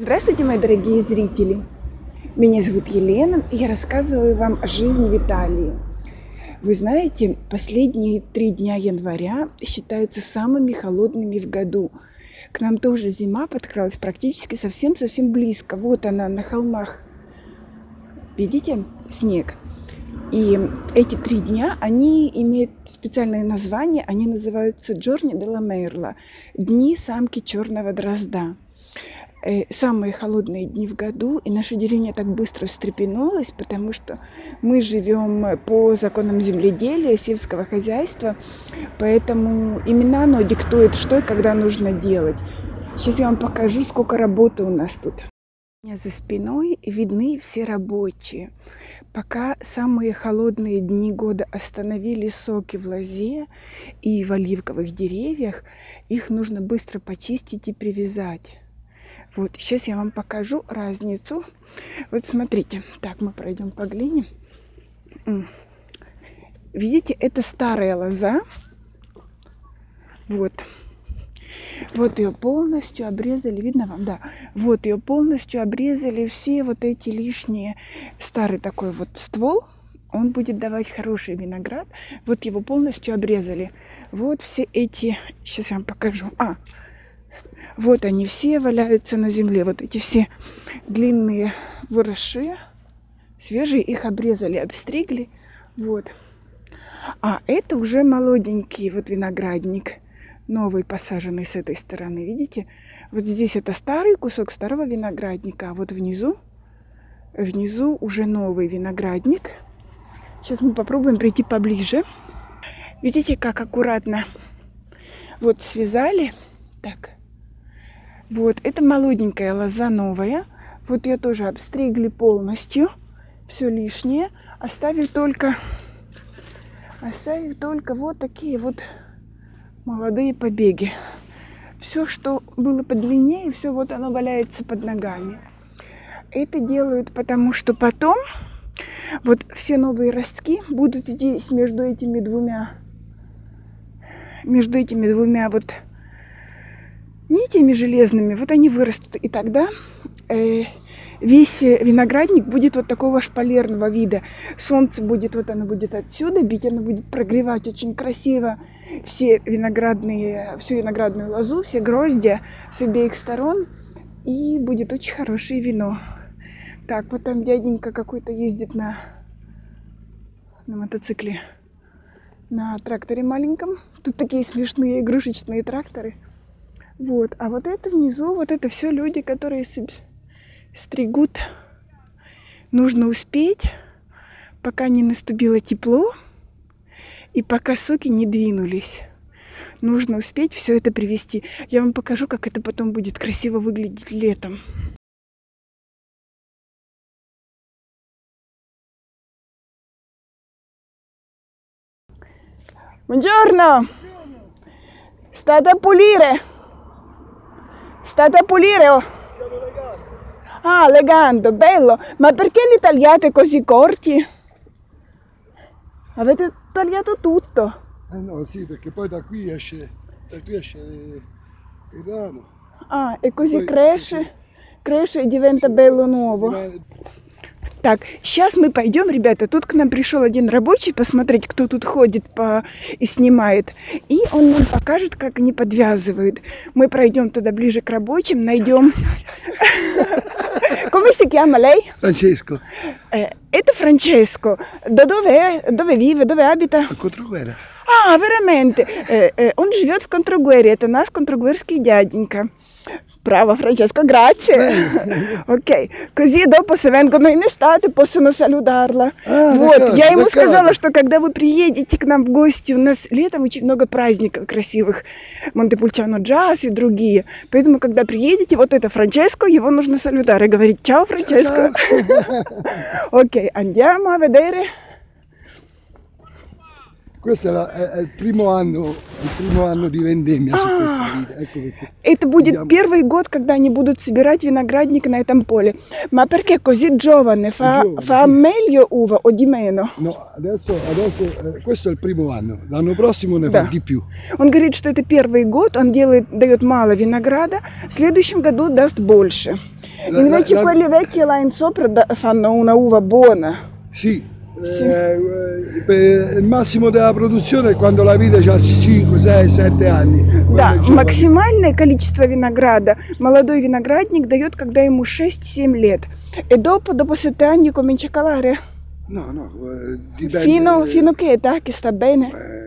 Здравствуйте, мои дорогие зрители! Меня зовут Елена, и я рассказываю вам о жизни в Италии. Вы знаете, последние три дня января считаются самыми холодными в году. К нам тоже зима подкралась практически совсем-совсем близко. Вот она на холмах. Видите? Снег. И эти три дня, они имеют специальное название, они называются Джорни де ла Мерла, дни самки черного дрозда. Э, самые холодные дни в году, и наша деревня так быстро встрепенулась, потому что мы живем по законам земледелия, сельского хозяйства, поэтому именно оно диктует, что и когда нужно делать. Сейчас я вам покажу, сколько работы у нас тут. У меня за спиной видны все рабочие. Пока самые холодные дни года остановили соки в лозе и в оливковых деревьях, их нужно быстро почистить и привязать. Вот, сейчас я вам покажу разницу. Вот смотрите, так, мы пройдем по глине. Видите, это старая лоза. Вот. Вот ее полностью обрезали, видно вам, да. Вот ее полностью обрезали все вот эти лишние, старый такой вот ствол, он будет давать хороший виноград. Вот его полностью обрезали. Вот все эти, сейчас я вам покажу. А, вот они все валяются на земле. Вот эти все длинные выросшие, свежие, их обрезали, обстригли. Вот. А это уже молоденький вот виноградник, новый посаженный с этой стороны. Видите? Вот здесь это старый кусок старого виноградника, а вот внизу, внизу уже новый виноградник. Сейчас мы попробуем прийти поближе. Видите, как аккуратно вот связали. Так, вот, это молоденькая лоза новая. Вот ее тоже обстригли полностью. Все лишнее. Оставив только, оставив только вот такие вот молодые побеги. Все, что было подлиннее, все вот оно валяется под ногами. Это делают потому, что потом вот все новые ростки будут здесь между этими двумя между этими двумя вот нитями железными, вот они вырастут. И тогда э, весь виноградник будет вот такого шпалерного вида. Солнце будет, вот оно будет отсюда бить, оно будет прогревать очень красиво все виноградные, всю виноградную лозу, все гроздья с обеих сторон. И будет очень хорошее вино. Так, вот там дяденька какой-то ездит на, на мотоцикле, на тракторе маленьком. Тут такие смешные игрушечные тракторы – вот, а вот это внизу, вот это все люди, которые стригут. Нужно успеть, пока не наступило тепло и пока соки не двинулись. Нужно успеть все это привести. Я вам покажу, как это потом будет красиво выглядеть летом. Buongiorno! State a pulire! State a pulire? Oh. Ah, legando, bello. Ma perché li tagliate così corti? Avete tagliato tutto? Eh no, sì, perché poi da qui esce, da qui esce il ramo. Ah, e così poi, cresce, così. cresce e diventa bello nuovo. Так, сейчас мы пойдем, ребята. Тут к нам пришел один рабочий посмотреть, кто тут ходит по... и снимает. И он нам покажет, как они подвязывают. Мы пройдем туда ближе к рабочим, найдем... Come si chiama lei? Francesco. Eh, это Francesco. Da dove, dove vive? Dove abita? A Controguerra. А, veramente. Э, э, он живет в Контрагуэре. Это наш контрагуэрский дяденька. Bravo Francesco, grazie. ok, così dopo se vengono in estate possono salutarla. А, вот, я ему сказала, что когда вы приедете к нам в гости, у нас летом очень много праздников красивых, Монтепульчано джаз и другие. Поэтому, когда приедете, вот это Франческо, его нужно салютare, говорить «Чао, Франческо». Ok, andiamo a vedere. Questo è, la- è- è il primo anno, il primo anno di vendemmia su questa perché. Это будет первый год, когда они будут собирать виноградник на этом поле. Ma perché così giovane? Fa, fa meglio uva o di meno? No, adesso, adesso eh, questo è il primo anno, l'anno prossimo ne Да. fa di più. Он говорит, что это первый год, он делает, дает мало винограда, в следующем году даст больше. La- Invece quelli vecchi là in sopra fanno una uva buona. Sì, Sì. eh, eh, per- il massimo della produzione è quando la vite ha 5, 6, 7 anni. Quello Да, è giovane. максимальное количество винограда молодой виноградник дает, когда ему 6-7 лет. E dopo, dopo 7 anni comincia a calare. No, no, eh, dipende. Fino, fino a che età che sta bene? eh, a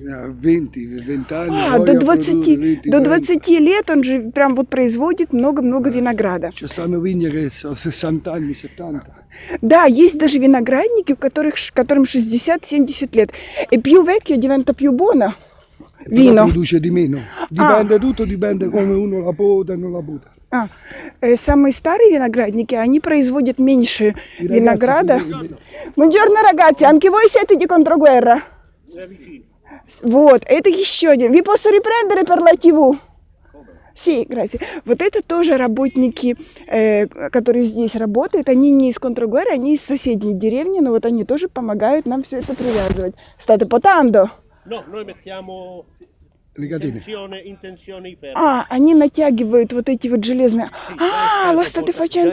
20, 20 anni. А, до a 20, produrre 20, до 30. 20 лет он же прям вот производит много-много винограда. Ci stanno vigne che sono 60 anni, 70. Да, есть даже виноградники, у которых, которым 60-70 лет. E più vecchio diventa più buono vino. produce di meno. Dipende tutto, dipende come uno la poda e non la poda. А, э, самые старые виноградники, они производят меньше винограда. ragazzi, anche voi siete di controguerra? Вот, это еще один. Ви la TV? Sì, grazie. Вот это тоже работники, э, которые здесь работают. Они не из контрогуэра, они из соседней деревни, но вот они тоже помогают нам все это привязывать. State potando? No, noi mettiamo Ferri. А, они натягивают вот эти вот железные. Ah,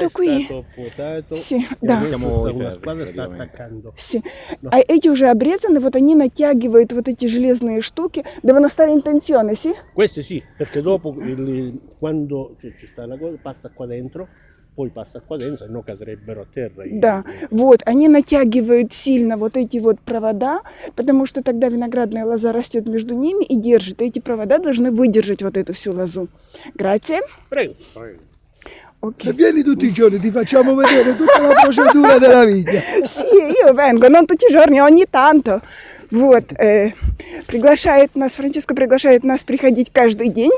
qui? stato quotato. Sì, E да. Sì. А эти уже обрезаны, вот они натягивают вот эти железные штуки. Devono stare in tensione, sì? Queste sì, perché dopo quando ci ci sta la cosa passa qua dentro, poi passa qua dentro, no cadrebbero a terra. i- Да, вот, они натягивают сильно вот эти вот провода, потому что тогда виноградная лоза растет между ними и держит. Эти провода должны выдержать вот эту всю лозу. Грация. Prego. Se Окей. vieni tutti i giorni ti facciamo vedere tutta la procedura della vigna. Sì, io vengo, non tutti i giorni, ogni tanto. Вот, э, приглашает нас, Франческо приглашает нас приходить каждый день,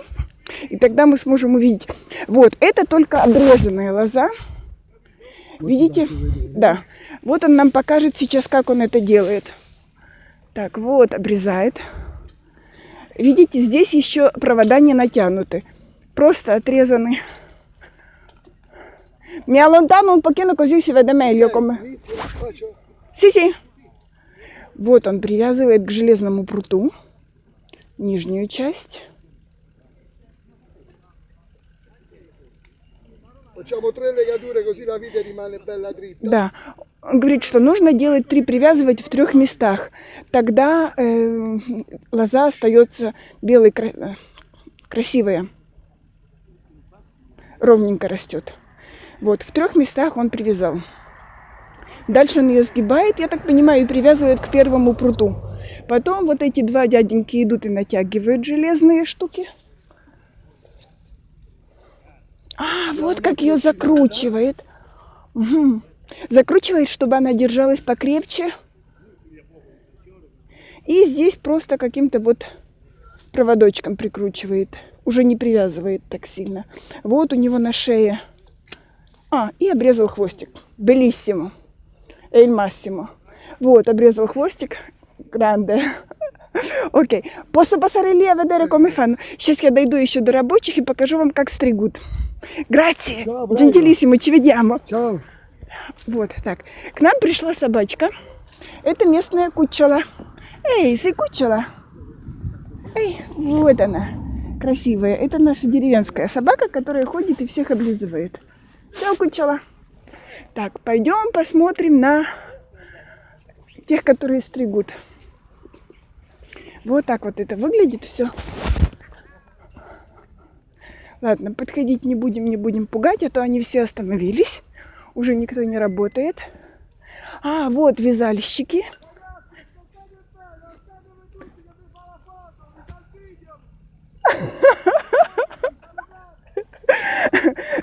и тогда мы сможем увидеть. Вот, это только обрезанная лоза. Видите? Да. Вот он нам покажет сейчас, как он это делает. Так, вот, обрезает. Видите, здесь еще провода не натянуты. Просто отрезаны. Mi allontano un pochino così si vede meglio come... Си, си. Вот он привязывает к железному пруту нижнюю часть. Facciamo tre legature così la vite rimane bella dritta. Да. Он говорит, что нужно делать три привязывать в трех местах. Тогда э, лоза остается белой, э, красивая. Ровненько растет. Вот, в трех местах он привязал. Дальше он ее сгибает, я так понимаю, и привязывает к первому пруту. Потом вот эти два дяденьки идут и натягивают железные штуки. А, вот как ее закручивает. Мгм. Закручивает, чтобы она держалась покрепче. И здесь просто каким-то вот проводочком прикручивает. Уже не привязывает так сильно. Вот у него на шее. А, и обрезал хвостик. Белиссимо. Эль массимо. Вот, обрезал хвостик. Гранде. Окей. A vedere come fanno? Сейчас я дойду еще до рабочих и покажу вам, как стригут. Ci vediamo. Ciao. Вот так. К нам пришла собачка. Это местная кучела. Эй, ты кучела? Эй, вот она. Красивая. Это наша деревенская собака, которая ходит и всех облизывает. Чао, кучела. Так, пойдем посмотрим на тех, которые стригут. Вот так вот это выглядит все. Ладно, подходить не будем, не будем пугать, а то они все остановились. Уже никто не работает. А, вот вязальщики.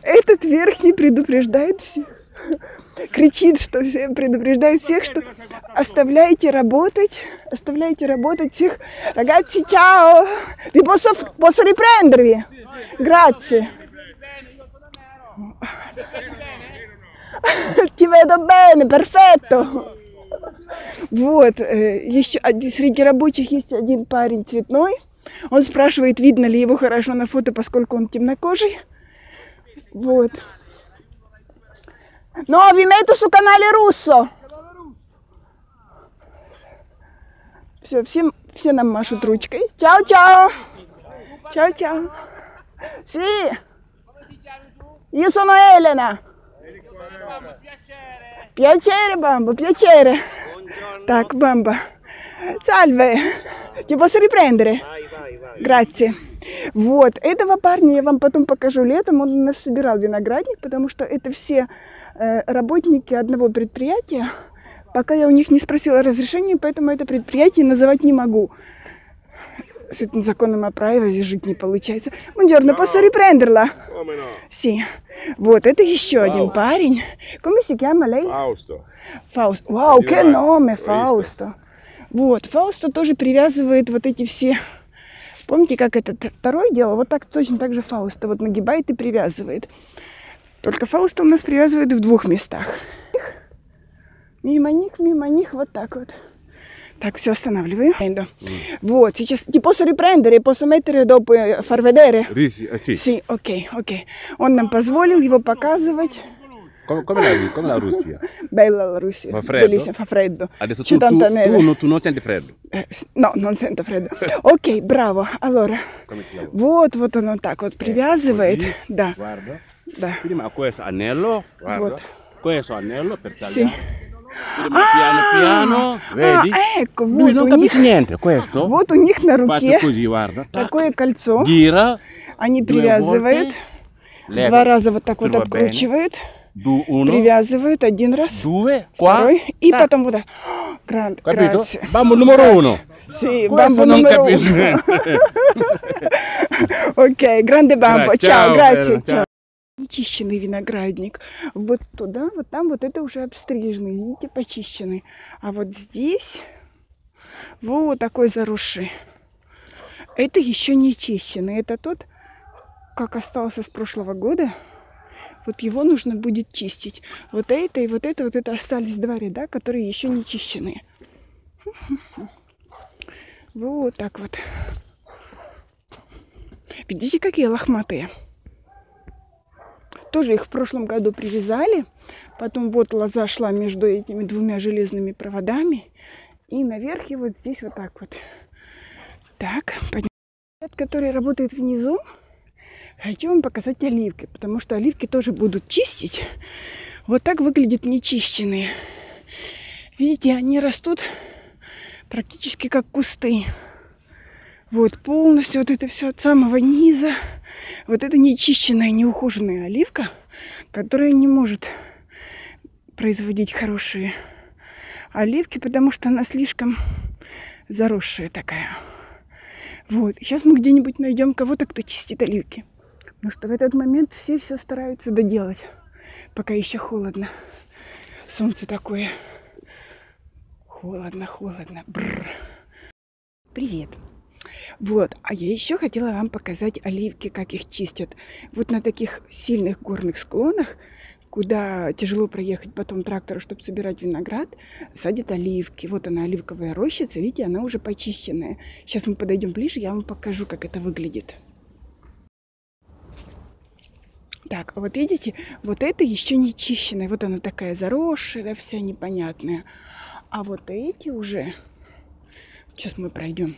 Этот верхний предупреждает всех. Кричит, что всем предупреждает всех, что оставляйте работать, оставляйте работать всех. Ciao! Vi posso, posso riprendervi? Grazie. Ti vedo bene, perfetto. Вот, э, еще один, среди рабочих есть один парень цветной. Он спрашивает, видно ли его хорошо на фото, поскольку он темнокожий. Вот. No, vi metto su canale russo. Все, всем, все нам машут ручкой. Чао-чао. Чао-чао. Sì. Io sono Elena. Piacere, Bambo, piacere. Так, Бамба. Salve. Ti posso riprendere? Grazie. Вот, этого парня я вам потом покажу летом. Он у нас собирал виноградник, потому что это все э, работники одного предприятия. Пока я у них не спросила разрешения, поэтому это предприятие называть не могу. С этим законом о здесь жить не получается. Buongiorno, posso riprenderla? Sì. Вот, это еще один парень. Come si chiama lei? Fausto. Фауст. Вау, Спасибо. che nome, Лористо. Фаусто. Вот, Фаусто тоже привязывает вот эти все... Помните, как этот второй делал? Вот так точно так же Фауста. Вот нагибает и привязывает. Только Фауста у нас привязывает в двух местах. Мимо них, мимо них, вот так вот. Так, все, останавливаю. Prendo. Вот, сейчас ti posso riprendere, posso mettere dopo e far vedere? Risi, eh, sì. Sì, ok, ok. Он нам позволил его показывать. Come, come la, come la Russia? Bella la Russia. Fa freddo? Bellissima, fa freddo. Adesso C'è tu, tu, tanta neve. tu, non- tu non senti freddo. Eh, s- No, non sento freddo. Ok, bravo. Allora, Come ti lavori? вот, вот он вот так вот привязывает. Così, Да, Guarda. да. Prima questo anello, guarda. Вот. Questo anello per tagliare. Sì. Piano piano, vedi? Ah, ecco, Lui non capisce них, niente, questo. вот у них на руке così, guarda. Такое кольцо. Gira, Они привязывают. volte. Два раза вот так вот обкручивают. Du, uno, Привязывают один раз. due, qua. Второй. И tac. потом вот так. Гранд, Capito? grazie. Bambo numero uno. Sì, Questo bambo non numero capisce uno. niente. Окей, гранде бамбо. Gra- Чао, ciao, грация. Вера, ciao. Нечищенный виноградник. Вот туда, вот там, вот это уже обстриженный, видите, почищенный. А вот здесь, вот такой заросший. Это еще не чищенный. Это тот, как остался с прошлого года. Вот его нужно будет чистить. Вот это и вот это, вот это остались два ряда, которые еще не чищенные. Вот так вот. Видите, какие лохматые? Тоже их в прошлом году привязали. Потом вот лоза шла между этими двумя железными проводами. И наверх и вот здесь вот так вот. Так, пойдем. Ребят, которые работают внизу, хочу вам показать оливки, потому что оливки тоже будут чистить. Вот так выглядят нечищенные. Видите, они растут практически как кусты. Вот полностью вот это все от самого низа. Вот это нечищенная, неухоженная оливка, которая не может производить хорошие оливки, потому что она слишком заросшая такая. Вот. Сейчас мы где-нибудь найдем кого-то, кто чистит оливки. Потому что в этот момент все все стараются доделать, пока еще холодно. Солнце такое. Холодно, холодно. Бррр. Привет. Вот, а я еще хотела вам показать оливки, как их чистят. Вот на таких сильных горных склонах, куда тяжело проехать потом трактору, чтобы собирать виноград, садят оливки. Вот она, оливковая рощица, видите, она уже почищенная. Сейчас мы подойдем ближе, я вам покажу, как это выглядит. Так, а вот видите, вот это еще не чищенная. Вот она такая заросшая, вся непонятная. А вот эти уже... Сейчас мы пройдем.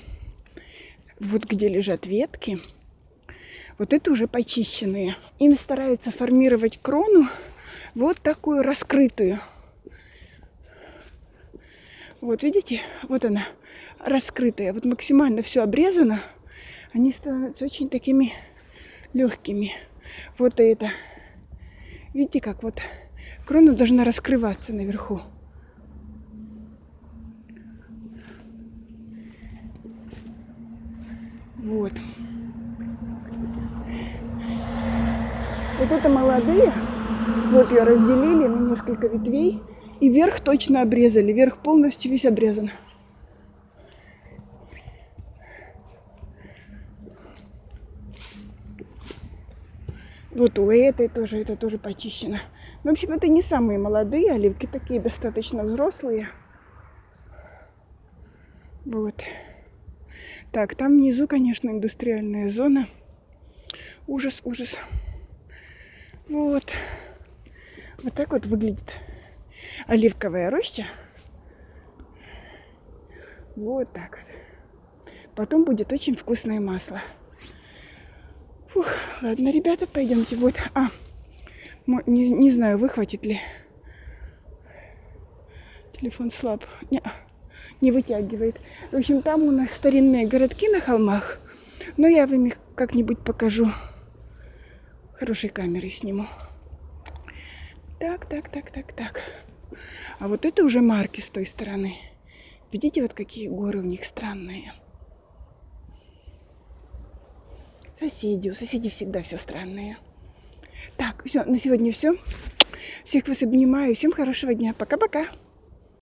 Вот где лежат ветки. Вот это уже почищенные. Им стараются формировать крону вот такую раскрытую. Вот видите, вот она раскрытая. Вот максимально все обрезано. Они становятся очень такими легкими. Вот это. Видите, как вот крона должна раскрываться наверху. Вот. Вот это молодые. Вот ее разделили на несколько ветвей. И верх точно обрезали. Верх полностью весь обрезан. Вот у этой тоже, это тоже почищено. В общем, это не самые молодые оливки, такие достаточно взрослые. Вот. Так, там внизу, конечно, индустриальная зона. Ужас, ужас. Вот. Вот так вот выглядит оливковая роща. Вот так вот. Потом будет очень вкусное масло. Фух, ладно, ребята, пойдемте. Вот, а, не, не знаю, выхватит ли. Телефон слаб. Не, не вытягивает. В общем, там у нас старинные городки на холмах. Но я вам их как-нибудь покажу. Хорошей камерой сниму. Так, так, так, так, так. А вот это уже марки с той стороны. Видите, вот какие горы у них странные. Соседи, у соседей всегда все странное. Так, все, на сегодня все. Всех вас обнимаю. Всем хорошего дня. Пока-пока.